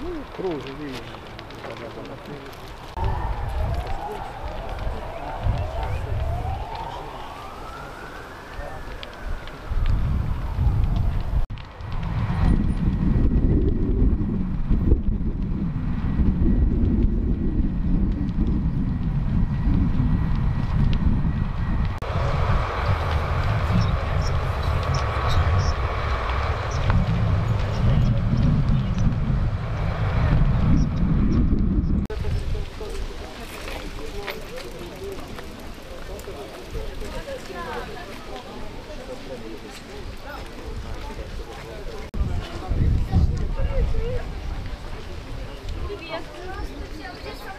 Ну, кружили. Thank.